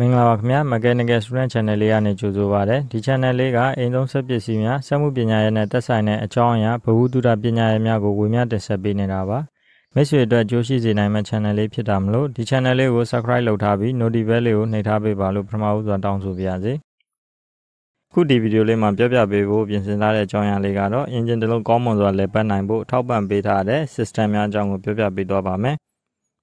မင်္ဂလာပါခင်ဗျာ Mechanical Student Channel လေးကနေကြိုဆိုပါရစေဒီ channel လေးကအိမ်သုံးစက်ပစ္စည်းများစက်မှုပညာရေးနဲ့သက်ဆိုင်တဲ့အကြောင်းအရာဘဝတုဒပညာရေးများကိုဝေမျှတင်ဆက်ပေးနေတာပါမိတ်ဆွေအတွက်ကြိုးရှိစေနိုင်မယ့် channel လေးဖြစ်တာမလို့ဒီ channel လေးကို subscribe လုပ်ထားပြီး notification လေးကိုနှိပ်ထားပေးပါလို့ပထမဦးစွာတောင်းဆိုပါရစေခုဒီဗီဒီယိုလေးမှာပြောပြပေးဖို့ပြင်ဆင်ထားတဲ့အကြောင်းအရာလေးကတော့ engine တစ်လုံးကောင်းမွန်စွာလည်ပတ်နိုင်ဖို့ထောက်ပံ့ပေးထားတဲ့ system များအကြောင်းကိုပြောပြပေးသွားပါမယ်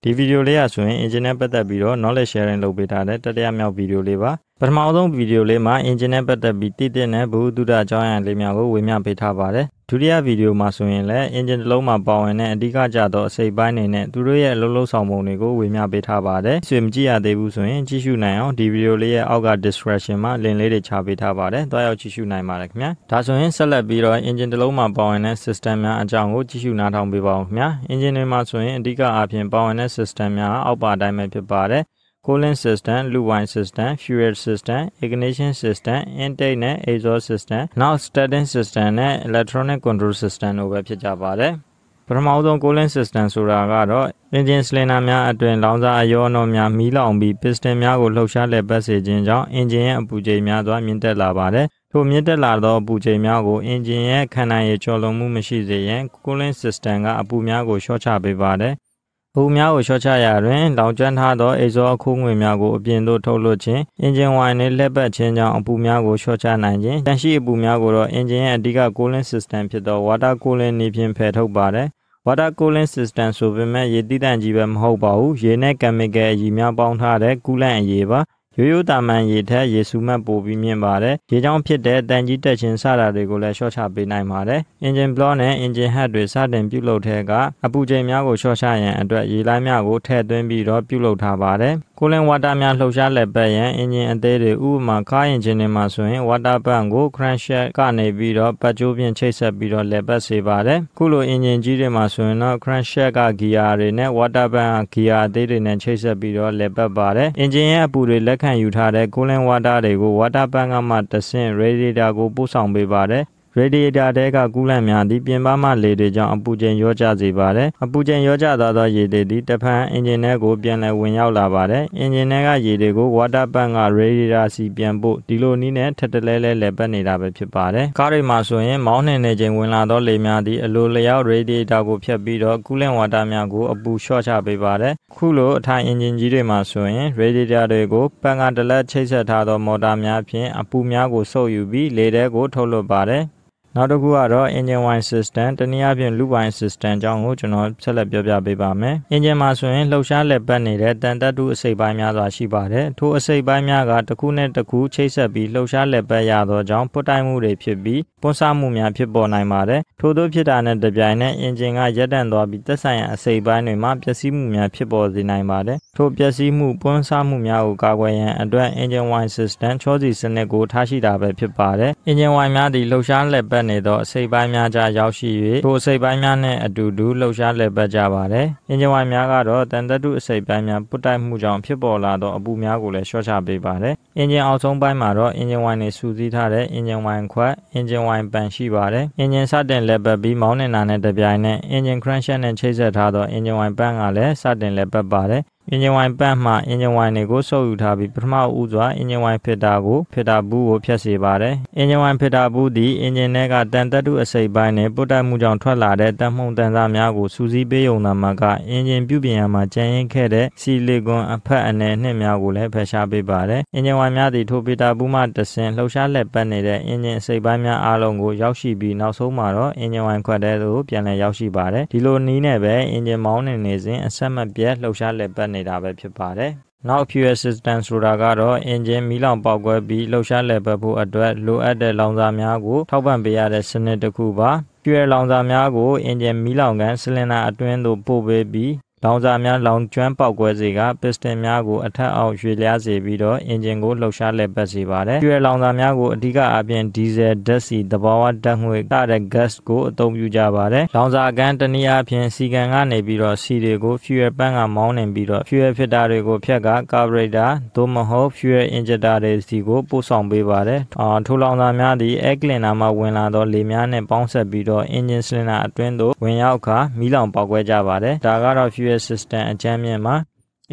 ဒီဗီဒီယိုလေးရဆိုရင် engine နဲ့ပတ်သက်ပြီးတော့ knowledge sharing လုပ်ပေးထားတဲ့တတိယမြောက်ဗီဒီယိုလေးပါပထမဆုံးဗီဒီယိုလေးမှာ engine နဲ့ပတ်သက်ပြီးတည်တည်နဲ့ဘုဟုတုဒအကြောင်းအရာလေးများကိုဝေမျှပေးထားပါတယ် ဒုတိယဗီဒီယိုမှာဆိုရင်လည်း engine တစ်လုံးမှာပါဝင်တဲ့အဓိကကျသောအစိတ်ပိုင်းတွေနဲ့သူတို့ရဲ့အလုပ်လုပ်ဆောင်ပုံတွေကိုဝေမျှပေးထားပါတယ်။ဆွေမကြည့်ရသေးဘူးဆိုရင်ကြည့်ရှုနိုင်အောင်ဒီဗီဒီယိုလေးရဲ့အောက်က description မှာ link လေးတွေချပေးထားပါတယ်။တွားရောက်ကြည့်ရှုနိုင်ပါတယ်ခင်ဗျာ။ဒါဆိုရင်ဆက်လက်ပြီးတော့ engine တစ်လုံးမှာပါဝင်တဲ့ system များအကြောင်းကိုကြည့်ရှုနားထောင်ပေးပါအောင်ခင်ဗျာ။ engine တွေမှာဆိုရင်အဓိကအားဖြင့်ပါဝင်တဲ့ system များအောက်ပါအတိုင်းပဲဖြစ်ပါတယ်။ cooling system, loop wine system, fuel system, ignition system, intake နဲ့ exhaust system, နောက် starting system နဲ့ electronic control system တို့ပဲဖြစ်ကြပါတယ်။ပထမဆုံး cooling system ဆိုတာကတော့ engine cylinder များအတွင်လောင်စာအယောအနှောများမီးလောင်ပြီး piston များကိုလှုပ်ရှားလည်ပတ်စေခြင်းကြောင့် engine ရဲ့အပူချိန်များစွာမြင့်တက်လာပါတယ်။ထိုမြင့်တက်လာသောအပူချိန်များကို engine ရဲ့ခံနိုင်ရည်ကျော်လွန်မှုမရှိစေရန် cooling system ကအပူများကိုလျှော့ချပေးပါတယ်။ ဘူများကိုလျှော့ချရာတွင်လောင်ကျွမ်းထားသောအိတ်ဇောအခိုးငွေများကိုအပြင်သို့ထုတ်လွှတ်ခြင်းအင်ဂျင်ဝိုင်နှင့်လက်ပတ်ခြင်းကြောင့်အပူများကိုလျှော့ချနိုင်ခြင်းတန်ရှိအပူများကိုတော့အင်ဂျင်ရဲ့အဓိက cooling system ဖြစ်သော water cooling နည်းဖြင့်ဖယ်ထုတ်ပါတယ် water cooling system ဆိုပေမဲ့ရေတိတန့်ကြီးပဲမဟုတ်ပါဘူးရေနဲ့ chemical အရည်များပေါင်းထားတဲ့ coolant အရည်ပါ ရိုးရိုးတာမန်ရေထက်ရေစုမှတ်ပိုပြီးမြင့်ပါတယ်။ရေကြောင့်ဖြစ်တဲ့တန်ကြီးတက်ခြင်းစတာတွေကိုလည်းလျှော့ချပေးနိုင်ပါတယ်။ engine block နဲ့ engine head တွေစတင်ပြုလုပ်တဲ့ကအပူချိန်များကိုလျှော့ချရန်အတွက်ရေလိုင်းများကိုထည့်သွင်းပြီးတော့ပြုလုပ်ထားပါတယ်။ cooling water များလှုပ်ရှားလည်ပတ်ရန် engine အသေးတွေဥပမာကား engine တွေမှာဆိုရင် water pump ကို crankshaft ကနေပြီးတော့ပတ်ကြိုးဖြင့်ချိတ်ဆက်ပြီးတော့လည်ပတ်စေပါတယ်။ခုလို engine ကြီးတွေမှာဆိုရင်တော့ crankshaft က gear တွေနဲ့ water pump က gear အသေးတွေနဲ့ချိတ်ဆက်ပြီးတော့လည်ပတ်ပါတယ်။ engine ရဲ့အပူတွေလက်ခံယူထားတဲ့ cooling water တွေကို water pump ကမှတဆင့် radiator ကိုပို့ဆောင်ပေးပါတယ်။ radiator တဲကကူးလန့်များသည်ပြင်ပမှလေတွေကြောင့်အပူချိန်လျော့ကျစေပါတယ်။အပူချိန်လျော့ကျသွားသောရေတွေသည်တဖန်အင်ဂျင်ထဲကိုပြန်လည်ဝင်ရောက်လာပါတယ်။အင်ဂျင်ထဲကရေတွေကို water pump က radiator စီပြန်ပို့ဒီလိုနည်းနဲ့ထပ်တလဲလဲလည်ပတ်နေတာပဲဖြစ်ပါတယ်။ကားတွေမှာဆိုရင်မောင်းနှင်နေချိန်ဝင်လာသောလေများသည်အလိုလျောက် radiator ကိုဖြတ်ပြီးတော့ coolant water များကိုအပူလျှော့ချပေးပါတယ်။ခုလိုအထိုင်အင်ဂျင်ကြီးတွေမှာဆိုရင် radiator တွေကိုပန်ကတလက်ချိတ်ဆက်ထားသောမော်တာများဖြင့်အပူများကိုစုပ်ယူပြီးလေထဲကိုထုတ်လွှတ်ပါတယ်။ နောက်တစ်ခုကတော့ engine wine system တနည်းအားဖြင့် loop wine system အကြောင်းကိုကျွန်တော်ဆက်လက်ပြောပြပေးပါမယ်။ engine မှာဆိုရင်လှုပ်ရှားလက်ပတ်နေတဲ့တန်တက်တူအစိပ်ပိုင်းများစွာရှိပါတယ်။ထိုအစိပ်ပိုင်းများကတစ်ခုနဲ့တစ်ခုချိတ်ဆက်ပြီးလှုပ်ရှားလက်ပတ်ရသောကြောင့်ပွတ်တိုက်မှုတွေဖြစ်ပြီးပွန်းဆမှုများဖြစ်ပေါ်နိုင်ပါတယ်။ထို့သောဖြစ်တာနဲ့တပြိုင်နက် engine ကရပ်တန့်သွားပြီးသက်ဆိုင်ရာအစိပ်ပိုင်းတွေမှာပျက်စီးမှုများဖြစ်ပေါ်စေနိုင်ပါတယ်။ထိုပျက်စီးမှုပွန်းဆမှုများကိုကာကွယ်ရန်အတွက် engine wine system ချောစီစနစ်ကိုထားရှိတာပဲဖြစ်ပါတယ်။ engine wine များသည်လှုပ်ရှားလက်ပတ်နေသောအစိပ်ပိုင်းများကြားရောက်ရှိ၍ထိုအစိပ်ပိုင်းများနှင့်အတူတူလှုပ်ရှားလည်ပတ်ကြပါတယ်။အင်ဂျင်ဝိုင်များကတော့တန်တတုအစိပ်ပိုင်းများပုတ်တိုက်မှုကြောင့်ဖြစ်ပေါ်လာသောအပူများကိုလည်းလျှော့ချပေးပါတယ်။အင်ဂျင်အောက်ဆုံးပိုင်းမှာတော့အင်ဂျင်ဝိုင်တွေစုစည်းထားတဲ့အင်ဂျင်ဝိုင်ခွက်အင်ဂျင်ဝိုင်ပန်ရှိပါတယ်။အင်ဂျင်စတင်လည်ပတ်ပြီးမောင်းနှင်တာနဲ့တပြိုင်နက်အင်ဂျင် crankshaft နဲ့ချိတ်ဆက်ထားသောအင်ဂျင်ဝိုင်ပန်ကလည်းစတင်လည်ပတ်ပါတယ်။ အင်ဂျင်ဝိုင်ပတ်မှအင်ဂျင်ဝိုင်တွေကိုစုပ်ယူထားပြီးပထမဦးစွာအင်ဂျင်ဝိုင်ဖစ်တာကိုဖစ်တာဘူးကိုဖြတ်စေပါတယ်။အင်ဂျင်ဝိုင်ဖစ်တာဘူးသည်အင်ဂျင်ထဲကတန်တက်တုအစိပ်ပိုင်းနဲ့ပုတ်တက်မှုကြောင့်ထွက်လာတဲ့တန်မှုန်တန်စာများကိုစူးစီးပေးုံသာမှကအင်ဂျင်ပြုပြင်ရမှာကျန်ရင်းခဲ့တဲ့ဆီလီကွန်အဖက်အနယ်နှင့်များကိုလည်းဖယ်ရှားပေးပါတယ်။အင်ဂျင်ဝိုင်များသည်ထိုဖစ်တာဘူးမှတဆင်လှုပ်ရှားလက်ပတ်နေတဲ့အင်ဂျင်အစိပ်ပိုင်းများအားလုံးကိုရောက်ရှိပြီးနောက်ဆုံးမှာတော့အင်ဂျင်ဝိုင်ခွက်တဲသို့ပြန်လည်ရောက်ရှိပါတယ်။ဒီလိုနည်းနဲ့ပဲအင်ဂျင်မောင်းနေနေစဉ်အဆက်မပြတ်လှုပ်ရှားလက်ပတ်နေတာပဲဖြစ်ပါတယ်ပါတယ်။နောက် fuel system ဆိုတာကတော့ engine မီးလောင်ပေါက်ကွဲပြီးလှုပ်ရှားလည်ပတ်ဖို့အတွက်လိုအပ်တဲ့လောင်စာများကိုထောက်ပံ့ပေးရတဲ့စနစ်တစ်ခုပါ။ fuel လောင်စာများကို engine မီးလောင်ကန် cylinder အတွင်းသို့ပို့ပေးပြီး လောင်စာများလောင်ကျွမ်းပေါက်ကွဲစေကပစ္စတင်များကိုအထက်အောက်ရွှေ့လျားစေပြီးတော့အင်ဂျင်ကိုလှုပ်ရှားလည်ပတ်စေပါတယ်။ကျွဲလောင်စာများကိုအဓိကအပြင်ဒီဇယ်ဓာတ်ဆီသဘာဝဓာတ်ငွေတတဲ့ gas ကိုအသုံးပြုကြပါတယ်။လောင်စာကန်တနည်းအားဖြင့်စီကန်ကနေပြီးတော့ဆီတွေကို fuel ပန်းကမောင်းနှင်ပြီးတော့ fuel filter တွေကိုဖြတ်က carburetor သို့မဟုတ် fuel injector တွေစီကိုပို့ဆောင်ပေးပါတယ်။အာထိုလောင်စာများသည် air cleaner မှာဝင်လာသောလေများနဲ့ပေါင်းဆက်ပြီးတော့ engine cylinder အတွင်းသို့ဝင်ရောက်ခါမီးလောင်ပေါက်ကွဲကြပါတယ်။ဒါကတော့ fuel system အကြမ်းမြင့်မှာ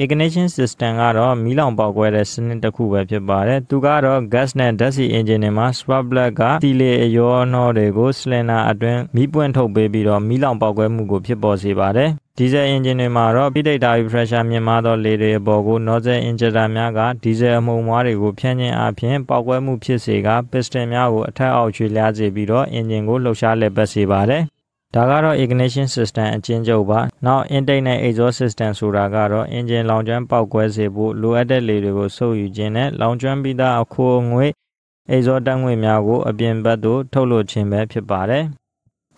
ignition system ကတော့မီးလောင်ပေါက်ကွဲတဲ့စနစ်တစ်ခုပဲဖြစ်ပါတယ်။သူကတော့ gas နဲ့ dusty engine တွေမှာ spark plug ကတီလေအရောနှောတွေကို cylinder အတွင်းမီးပွင့်ထုတ်ပေးပြီးတော့မီးလောင်ပေါက်ကွဲမှုကိုဖြစ်ပေါ်စေပါတယ်။ဒီဇယ်အင်ဂျင်တွေမှာတော့ပိဋိတာပြီး pressure မြင့်မားသောလေတွေအပေါ်ကို nozzle injector များကဒီဇယ်အမှုန်မွားတွေကိုဖြန်းခြင်းအပြင်ပေါက်ကွဲမှုဖြစ်စေက piston များကိုအထက်အောက်ရွှေ့လျားစေပြီးတော့အင်ဂျင်ကိုလှုပ်ရှားလည်ပတ်စေပါတယ် ဒါကတော့ ignition system အချင်းချုပ်ပါနောက် intake နဲ့ exhaust system ဆိုတာကတော့ engine လောင်ကျွမ်းပေါက်ကွဲစေဖို့လိုအပ်တဲ့လေတွေကိုစုပ်ယူခြင်းနဲ့လောင်ကျွမ်းပြီးသားအခိုးငွေ exhaust တန်းငွေများကိုအပြင်ဘက်သို့ထုတ်လွှတ်ခြင်းပဲဖြစ်ပါတယ်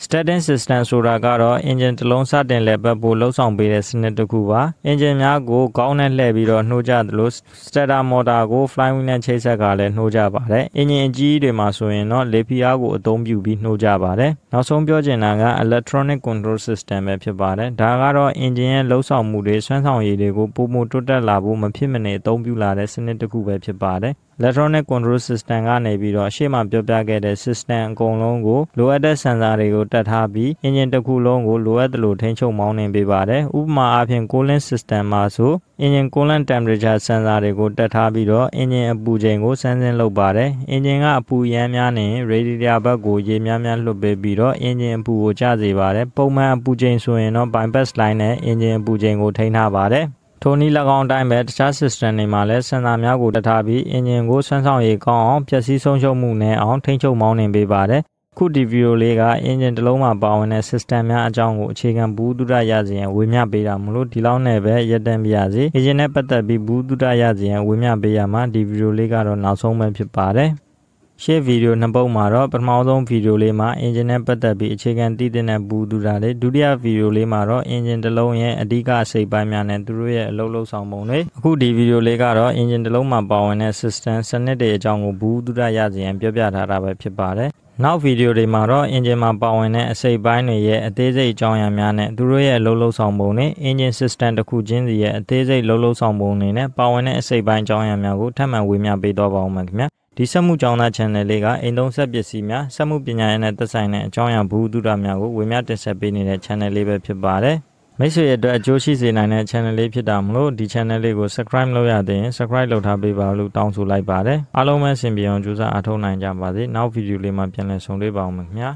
Starting system ဆိုတာကတော့ engine တစ်လုံးစတင်လည်ပတ်ဖို့လှုပ်ဆောင်ပေးတဲ့စနစ်တစ်ခုပါ။ engine များကိုခေါင်းနဲ့လှည့်ပြီးတော့နှိုးကြသလို starter motor ကို flywheel နဲ့ချိတ်ဆက်ကလည်းနှိုးကြပါတယ်။ engine အကြီးတွေမှာဆိုရင်တော့လေဖိအားကိုအသုံးပြုပြီးနှိုးကြပါတယ်။နောက်ဆုံးပြောချင်တာက electronic control system ပဲဖြစ်ပါတယ်။ဒါကတော့ engine ရဲ့လှုပ်ဆောင်မှုတွေစွမ်းဆောင်ရည်တွေကိုပုံမှုတိုးတက်လာဖို့မဖြစ်မနေအသုံးပြုလာတဲ့စနစ်တစ်ခုပဲဖြစ်ပါတယ်။ electronic control system ကနေပြီးတော့ရှေ့မှာပြောပြခဲ့တဲ့ system အကုန်လုံးကိုလိုအပ်တဲ့ sensor တွေကိုတက်ထားပြီး engine တစ်ခုလုံးကိုလိုအပ်သလိုထိန်းချုပ်မောင်းနှင်ပေးပါတယ်။ဥပမာအားဖြင့် cooling system မှာဆို engine coolant temperature sensor တွေကိုတက်ထားပြီးတော့ engine အပူချိန်ကိုစမ်းစင်းလုပ်ပါတယ်။ engine ကအပူရမ်းများနေရင် radiator ဘက်ကိုရေများများလွှတ်ပေးပြီးတော့ engine အပူကိုကျစေပါတယ်။ပုံမှန်အပူချိန်ဆိုရင်တော့ bypass line နဲ့ engine အပူချိန်ကိုထိန်းထားပါတယ်။ ထိုနည်း၎င်းအတိုင်းပဲတခြား system တွေမှာလည်းစင်ဆာများကိုတထားပြီး engine ကိုဆွမ်းဆောင်ရည်ကောင်းအောင်ပျက်စီးဆုံးရှုံးမှုနဲ့အောင်ထိန်းချုပ်မောင်းနှင်ပေးပါတယ်။ခုဒီဗီဒီယိုလေးက engine တစ်လုံးမှာပါဝင်တဲ့ system များအကြောင်းကိုအခြေခံဘူးတုဒရရစီရင်ဝေမျှပေးတာမလို့ဒီလောက်နဲ့ပဲရက်တန်ပြရစီ။ engine နဲ့ပတ်သက်ပြီးဘူးတုဒရရစီရင်ဝေမျှပေးရမှာဒီဗီဒီယိုလေးကတော့နောက်ဆုံးပဲဖြစ်ပါတယ်။ ရှေ့ဗီဒီယိုနှစ်ပုဒ်မှာတော့ပထမဆုံးဗီဒီယိုလေးမှာ engine နဲ့ပတ်သက်ပြီးအခြေခံသိတဲ့ဘူးသူတာလေးဒုတိယဗီဒီယိုလေးမှာတော့ engine တစ်လုံးရဲ့အဓိကအစိတ်ပိုင်းများနဲ့သူတို့ရဲ့အလုပ်လုပ်ဆောင်ပုံတွေအခုဒီဗီဒီယိုလေးကတော့ engine တစ်လုံးမှာပါဝင်တဲ့ system စနစ်တွေအကြောင်းကိုဘူးသူတာရစီရင်ပြောပြထားတာပဲဖြစ်ပါတယ်နောက်ဗီဒီယိုတွေမှာတော့ engine မှာပါဝင်တဲ့အစိတ်ပိုင်းတွေရဲ့အသေးစိတ်အကြောင်းအရာများနဲ့သူတို့ရဲ့အလုပ်လုပ်ဆောင်ပုံတွေ engine system တစ်ခုချင်းစီရဲ့အသေးစိတ်လုပ်လုပ်ဆောင်ပုံတွေနဲ့ပါဝင်တဲ့အစိတ်ပိုင်းအကြောင်းအရာများကိုထပ်မံဝေမျှပေးတော့ပါအောင်မယ်ခင်ဗျာ ဒီစက်မှုကျောင်းသား channel လေးကအိမ်သုံးဆက်ပစ္စည်းများစက်မှုပညာရေးနဲ့သက်ဆိုင်တဲ့အကြောင်းအရာဘူးတုဒများကိုဝေမျှတင်ဆက်ပေးနေတဲ့ channel လေးပဲဖြစ်ပါတယ်မိတ်ဆွေရဲ့အတွက်အကျိုးရှိစေနိုင်တဲ့ channel လေးဖြစ်တာမလို့ဒီ channel လေးကို subscribe လုပ်ရသေးရင် subscribe လုပ်ထားပေးပါလို့တောင်းဆိုလိုက်ပါတယ်အားလုံးပဲအဆင်ပြေအောင်ကြိုးစားအားထုတ်နိုင်ကြပါစေနောက်ဗီဒီယိုလေးမှာပြန်လည်ဆုံတွေ့ပါအောင်ခင်ဗျာ